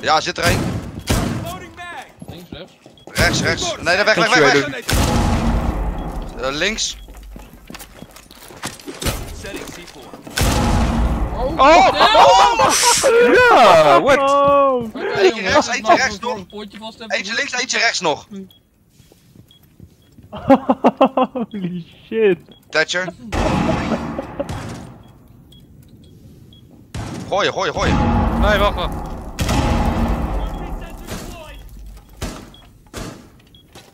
Ja, zit er een. Links, rechts. Rechts, rechts. Nee, weg, weg, weg, weg. Eh, links. Oh! Oh! Ja, what? Eentje rechts, eentje rechts nog. Eentje links, eentje rechts nog. Holy shit. Thatcher. Gooien, gooien, gooien. Nee, wacht, wacht.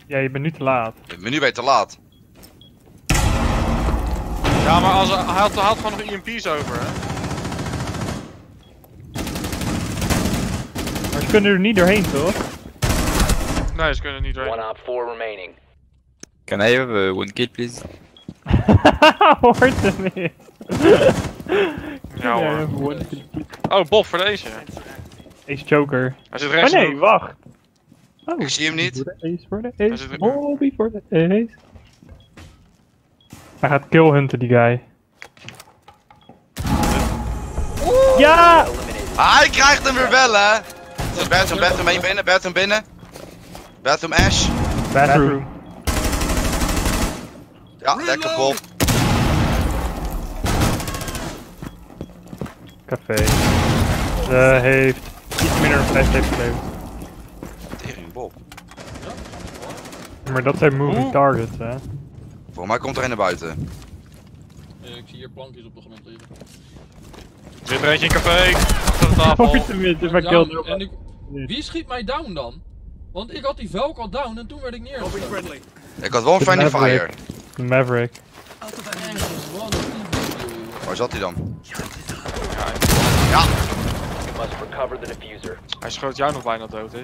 Ja, je bent nu te laat. Ik ben nu weer te laat. Ja, maar als, hij, had, hij had gewoon nog EMP's over, hè? Maar ze kunnen er niet doorheen, toch? Nee, ze kunnen niet doorheen. One op four remaining. Can I have uh, one kill, please? Hoort hem in. Ja hoor. Oh, Bob voor deze. Ace Joker. Hij zit Oh rechts. nee, wacht. Oh, Ik zie hem niet. Voor de ace, voor de Hij ace. Bobby voor de ace. Hij gaat kill hunten, die guy. Ja! Eliminated. Ah, hij krijgt hem weer wel, hè. Is bathroom, bathroom, één binnen, bathroom binnen. Bathroom Ash. Bathroom. Ja, lekker Bob. Café. Ze heeft iets minder dan 5 heeft geleverd. Tering, Bob. Maar dat zijn moving Oeh. targets, hè. Volgens mij komt er een naar buiten. Eh, ik zie hier plankjes op de grond liggen. Er zit er eentje in café. Achter de tafel. Down. En ik... Wie schiet mij down dan? Want ik had die velk al down en toen werd ik neergeschoten. Ik had wel een friendly fire. Maverick. Waar zat hij dan? You must recover the diffuser. Hij schoot jou nog bijna dood, hè?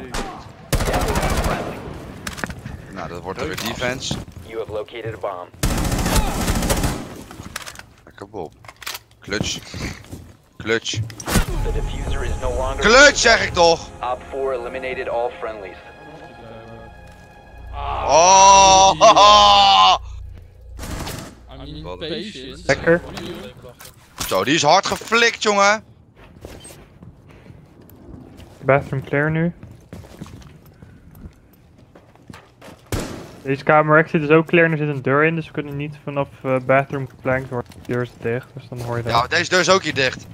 Nou, dat wordt er weer defense. You have located a bomb. Lekker Bob. Clutch. Clutch. The diffuser is no longer. Clutch zeg ik toch! Op 4 eliminated all friendlies. Oh! I mean. Lekker. Zo, die is hard geflikt, jongen. Bathroom clear nu. Deze kamer exit is ook clear en er zit een deur in, dus we kunnen niet vanaf eh, bathroom geflankt worden. De deur is dicht, dus dan hoor je dat. Ja, deze deur is ook hier dicht.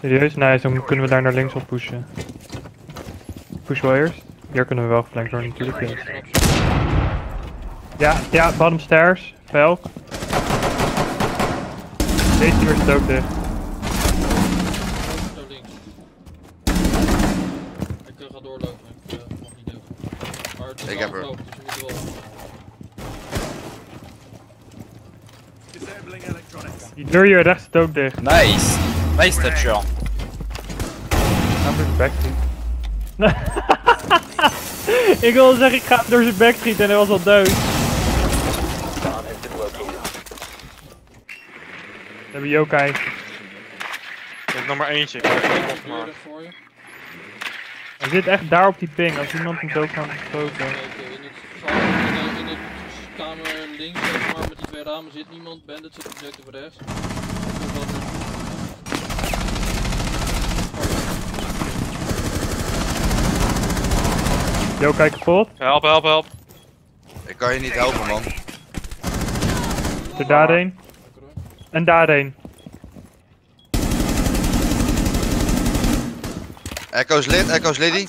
Serieus? Nee, dan kunnen we daar naar links op pushen. Push wel eerst. Hier kunnen we wel geflankt worden natuurlijk. ja. Ja, ja, bottom stairs. Velk. Deze deur is ook dicht. Zo links. Ik eh, ga doorlopen. Ik eh, mag niet doen. Maar het is Ik heb er. dus we moeten wel. Die deur hier rechts zit ook dicht. Nice! Nice Thatcher. Ga door zijn back ik wilde zeggen, ik ga door zijn back schieten en hij was al dood. We hebben Yokai. Ik heb nog maar eentje. Ik heb dicht voor je. Hij zit echt daar op die ping, als iemand hem zo kan. Kijk, eh, in de, kamer links, zeg maar, met die twee ramen zit niemand. Bandit zit objective rechts. Dus dat is- Yokai kapot. Help, help, help. Ik kan je niet helpen, man. Er daarheen. En daarheen. Echo's lid, Echo's liddy.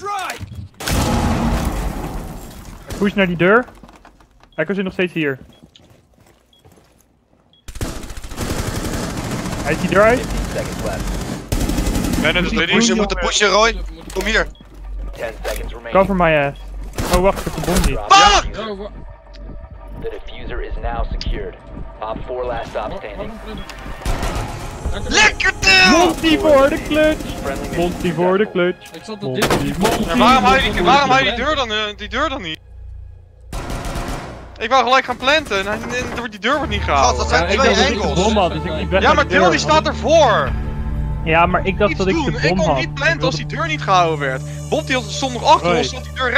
Push naar die deur. Echo zit nog steeds hier. Hij is die deur uit. 15 seconds left. Ben het Moeten Liddy? pushen, moeten pushen, Roy. Kom hier. 10 seconds remaining. Cover my ass. Oh wacht, ik heb de bom niet. Fuck! the diffuser. Oh, wa- The diffuser is now secured. Op 4 last stop standing. Waarom kunnen- Lekker hoor. Lekker til! Monty voor de clutch! Monty voor de clutch. Ik zat op dit. Ja, waarom hou je die, waarom hou je die, deur dan, eh, die deur dan niet? Ik wou gelijk gaan planten en, hij- en door die deur wordt niet gehouden. dat zijn Ja, ik twee ik enkels. bom had, dus ik Ja, maar. Till die staat ervoor. Ja, maar ik dacht Iets dat ik doen. de Ik bom kon had. niet planten als die deur niet gehouden werd. Bob die stond nog achter ons, stond die deur